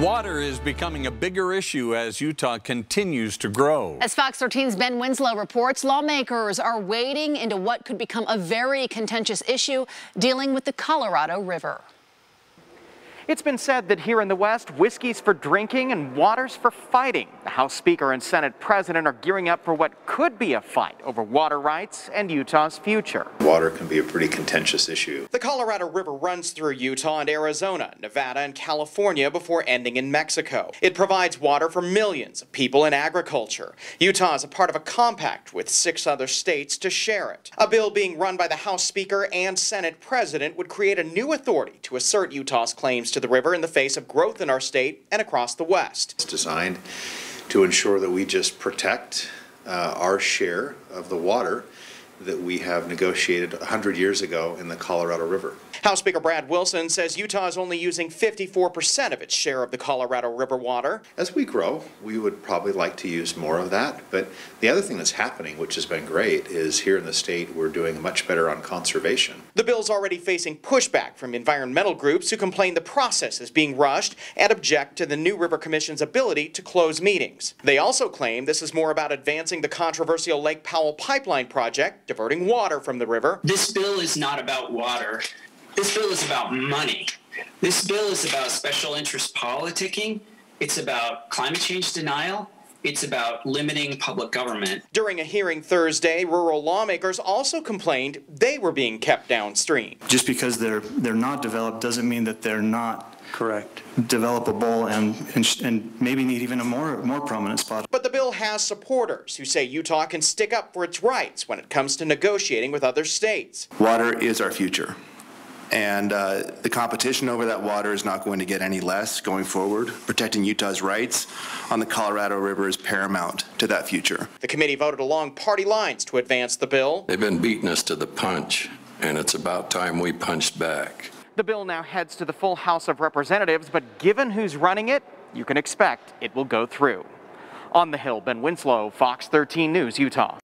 Water is becoming a bigger issue as Utah continues to grow. As Fox 13's Ben Winslow reports, lawmakers are wading into what could become a very contentious issue dealing with the Colorado River. It's been said that here in the West, whiskey's for drinking and water's for fighting. The House Speaker and Senate President are gearing up for what could be a fight over water rights and Utah's future. Water can be a pretty contentious issue. The Colorado River runs through Utah and Arizona, Nevada, and California before ending in Mexico. It provides water for millions of people in agriculture. Utah is a part of a compact with six other states to share it. A bill being run by the House Speaker and Senate President would create a new authority to assert Utah's claims to to the river in the face of growth in our state and across the West. It's designed to ensure that we just protect uh, our share of the water that we have negotiated 100 years ago in the Colorado River. House Speaker Brad Wilson says Utah is only using 54% of its share of the Colorado River water. As we grow, we would probably like to use more of that. But the other thing that's happening, which has been great, is here in the state we're doing much better on conservation. The bill's already facing pushback from environmental groups who complain the process is being rushed and object to the New River Commission's ability to close meetings. They also claim this is more about advancing the controversial Lake Powell pipeline project diverting water from the river. This bill is not about water. This bill is about money. This bill is about special interest politicking. It's about climate change denial. It's about limiting public government. During a hearing Thursday, rural lawmakers also complained they were being kept downstream. Just because they're they're not developed doesn't mean that they're not correct developable and, and, and maybe need even a more more prominent spot. But the bill has supporters who say Utah can stick up for its rights when it comes to negotiating with other states. Water is our future. And uh, the competition over that water is not going to get any less going forward. Protecting Utah's rights on the Colorado River is paramount to that future. The committee voted along party lines to advance the bill. They've been beating us to the punch, and it's about time we punched back. The bill now heads to the full House of Representatives, but given who's running it, you can expect it will go through. On the Hill, Ben Winslow, Fox 13 News, Utah.